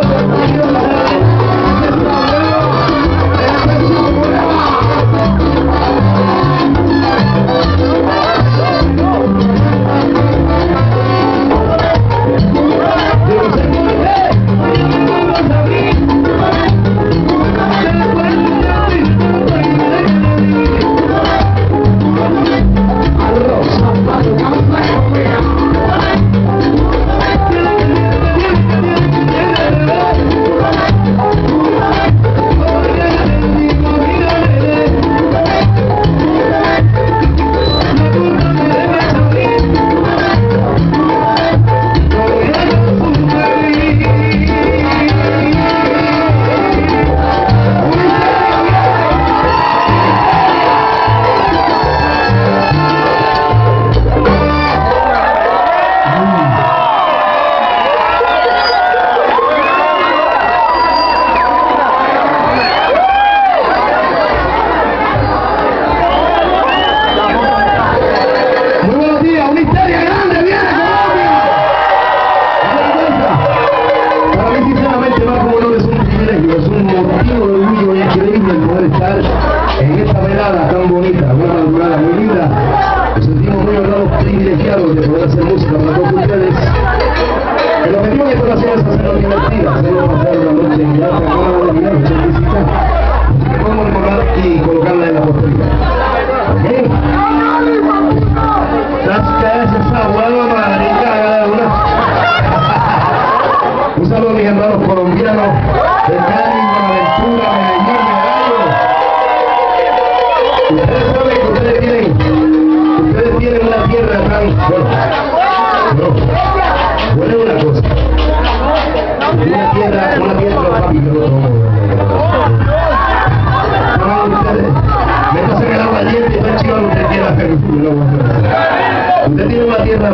Muy tan bonita, una madrugada muy linda. Nos sentimos muy honrados, privilegiados de poder hacer música para todos ustedes. El objetivo de esta oración es hacerlo divertida, hacerlo pasar la noche grata, cómoda, mucha visita, así que podemos mejorar y colocarla en la posteridad. ¿Ok? ¿Sabes qué es esa hueva marica? Un saludo a mis hermanos colombianos Tierra, una papi, que no lo que. No, usted tiene una tierra.